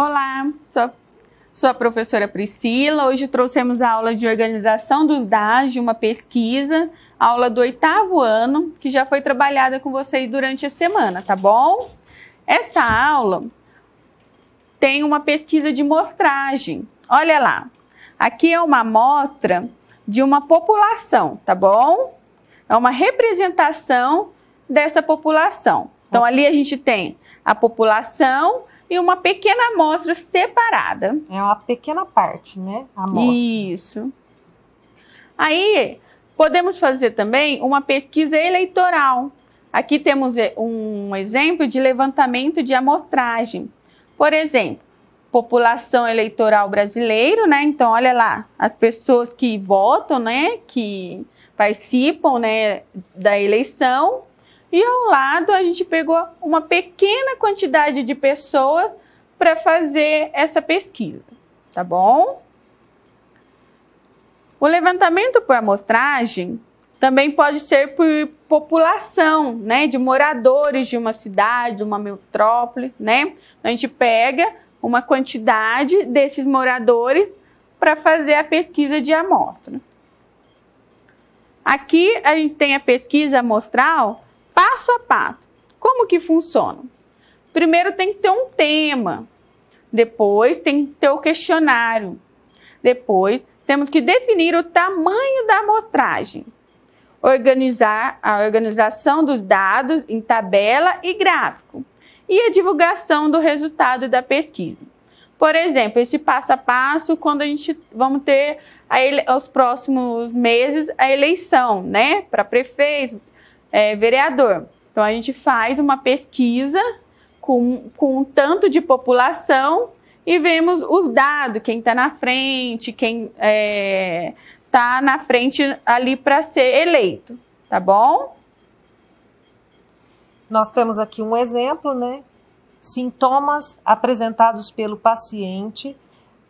Olá, sou, sou a professora Priscila. Hoje trouxemos a aula de organização dos dados de uma pesquisa, aula do oitavo ano, que já foi trabalhada com vocês durante a semana, tá bom? Essa aula tem uma pesquisa de mostragem. Olha lá, aqui é uma amostra de uma população, tá bom? É uma representação dessa população. Então, ali a gente tem a população e uma pequena amostra separada. É uma pequena parte, né? A amostra. Isso. Aí, podemos fazer também uma pesquisa eleitoral. Aqui temos um exemplo de levantamento de amostragem. Por exemplo, população eleitoral brasileiro, né? Então, olha lá, as pessoas que votam, né? Que participam, né? Da eleição e ao lado a gente pegou uma pequena quantidade de pessoas para fazer essa pesquisa, tá bom? O levantamento por amostragem também pode ser por população, né, de moradores de uma cidade, de uma metrópole, né? A gente pega uma quantidade desses moradores para fazer a pesquisa de amostra. Aqui a gente tem a pesquisa amostral passo a passo. Como que funciona? Primeiro tem que ter um tema, depois tem que ter o questionário, depois temos que definir o tamanho da amostragem, organizar a organização dos dados em tabela e gráfico e a divulgação do resultado da pesquisa. Por exemplo, esse passo a passo, quando a gente vamos ter a, os próximos meses a eleição, né, para prefeito, é, vereador. Então a gente faz uma pesquisa com, com um tanto de população e vemos os dados, quem está na frente, quem está é, tá na frente ali para ser eleito, tá bom? Nós temos aqui um exemplo, né? Sintomas apresentados pelo paciente.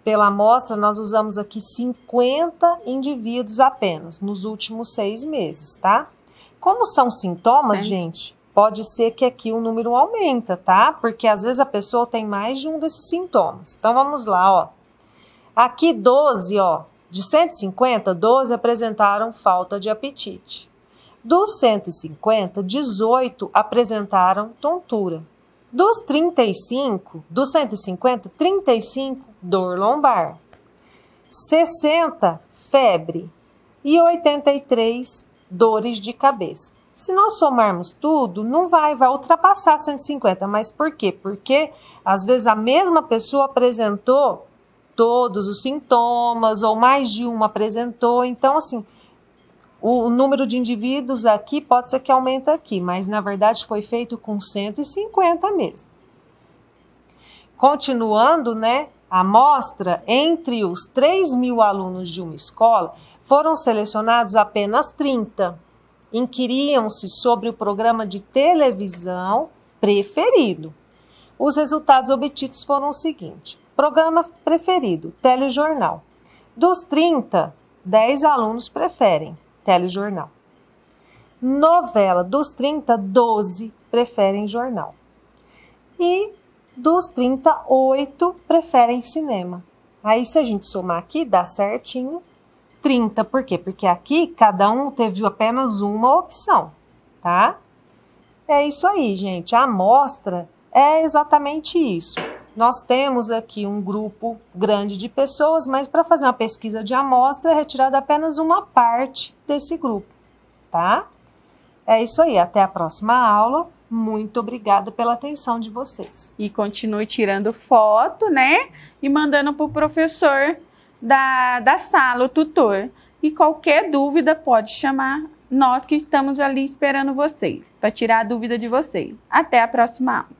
Pela amostra, nós usamos aqui 50 indivíduos apenas nos últimos seis meses, tá? Como são sintomas, certo. gente, pode ser que aqui o número aumenta, tá? Porque às vezes a pessoa tem mais de um desses sintomas. Então vamos lá, ó. Aqui 12, ó, de 150, 12 apresentaram falta de apetite. Dos 150, 18 apresentaram tontura. Dos 35, dos 150, 35 dor lombar. 60 febre e 83 dores de cabeça. Se nós somarmos tudo, não vai, vai ultrapassar 150. Mas por quê? Porque às vezes a mesma pessoa apresentou todos os sintomas, ou mais de uma apresentou. Então, assim, o, número de indivíduos aqui pode ser que aumente aqui, mas na verdade foi feito com 150 mesmo. Continuando, né? A amostra entre os 3 mil alunos de uma escola foram selecionados apenas 30. Inquiriam-se sobre o programa de televisão preferido. Os resultados obtidos foram os seguintes: programa preferido, telejornal. Dos 30, 10 alunos preferem telejornal. Novela, dos 30, 12 preferem jornal. E dos 38 preferem cinema. Aí, se a gente somar aqui, dá certinho 30. Por quê? Porque aqui cada um teve apenas uma opção, tá? É isso aí, gente. A amostra é exatamente isso. Nós temos aqui um grupo grande de pessoas, mas para fazer uma pesquisa de amostra é retirada apenas uma parte desse grupo, tá? É isso aí. Até a próxima aula. Muito obrigada pela atenção de vocês. E continue tirando foto, né? E mandando para o professor da, da sala, o tutor. E qualquer dúvida pode chamar nós que estamos ali esperando vocês, para tirar a dúvida de vocês. Até a próxima aula.